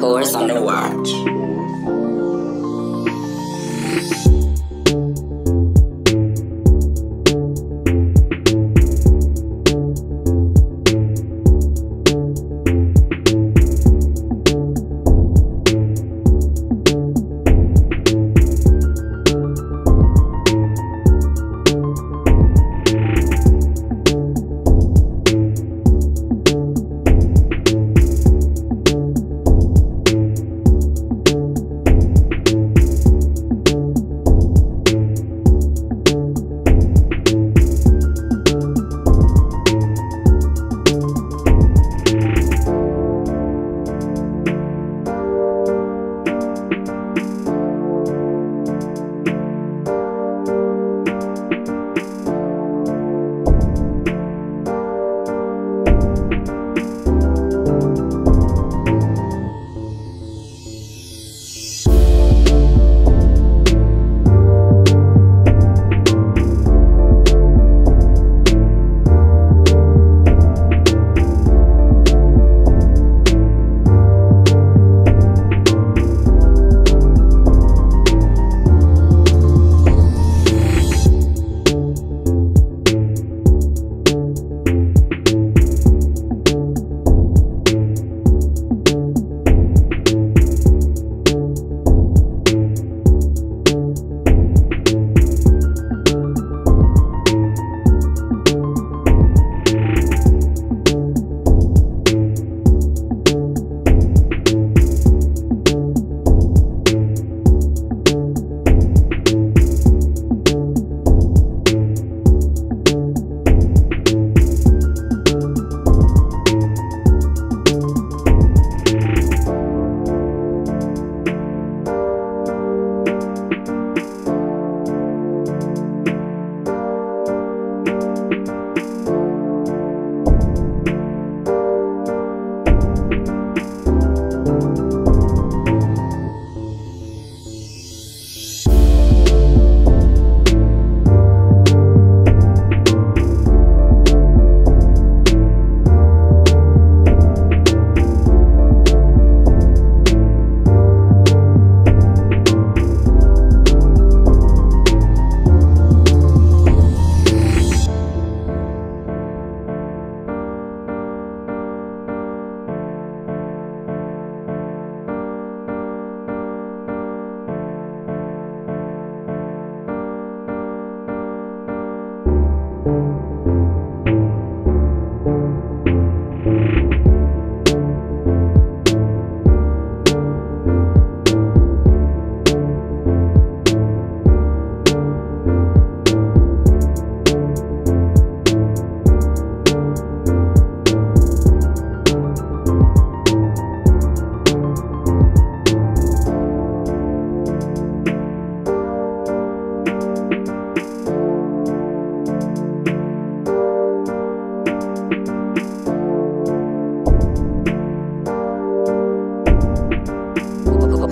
Force on the watch.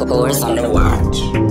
Force on the watch.